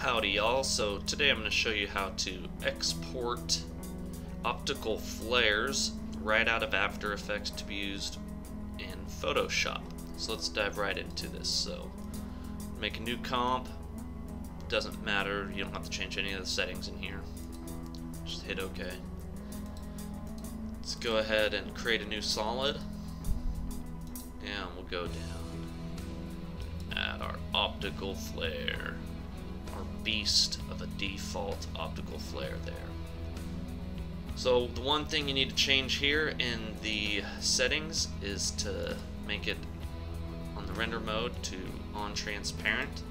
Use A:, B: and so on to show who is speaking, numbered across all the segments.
A: Howdy y'all, so today I'm going to show you how to export optical flares right out of After Effects to be used in Photoshop. So let's dive right into this. So make a new comp, doesn't matter, you don't have to change any of the settings in here. Just hit OK. Let's go ahead and create a new solid and we'll go down at our optical flare beast of a default optical flare there. So the one thing you need to change here in the settings is to make it on the render mode to on transparent.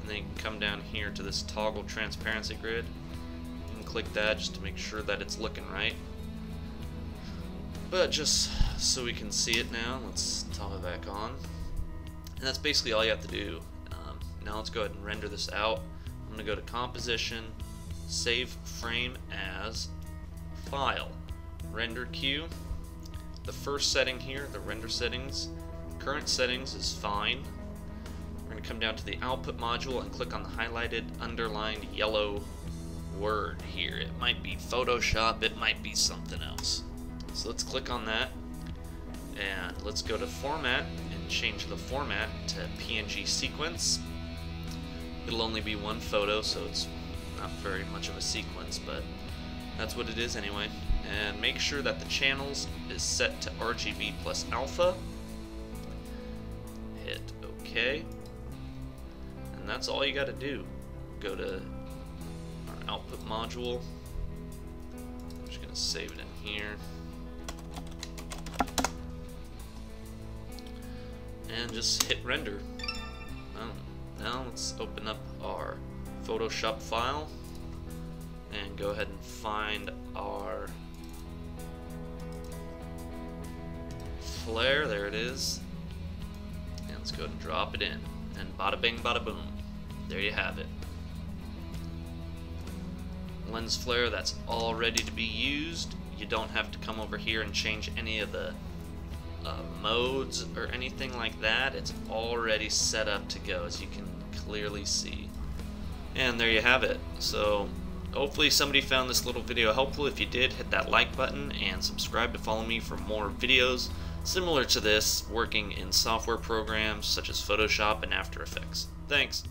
A: And then you can come down here to this toggle transparency grid and click that just to make sure that it's looking right. But just so we can see it now let's toggle it back on. And that's basically all you have to do now let's go ahead and render this out. I'm gonna go to composition save frame as file. Render queue. The first setting here the render settings. Current settings is fine. We're going to come down to the output module and click on the highlighted underlined yellow word here. It might be Photoshop it might be something else. So let's click on that. And let's go to format and change the format to PNG sequence it'll only be one photo so it's not very much of a sequence but that's what it is anyway. And make sure that the channels is set to RGB plus alpha. Hit OK. And that's all you got to do. Go to our output module. I'm just going to save it in here. And just hit render. Now let's open up our Photoshop file and go ahead and find our flare. There it is. And let's go ahead and drop it in. And bada bing, bada boom. There you have it. Lens flare that's all ready to be used. You don't have to come over here and change any of the uh, modes or anything like that. It's already set up to go as you can clearly see. And there you have it. So Hopefully somebody found this little video helpful. If you did, hit that like button and subscribe to follow me for more videos similar to this working in software programs such as Photoshop and After Effects. Thanks.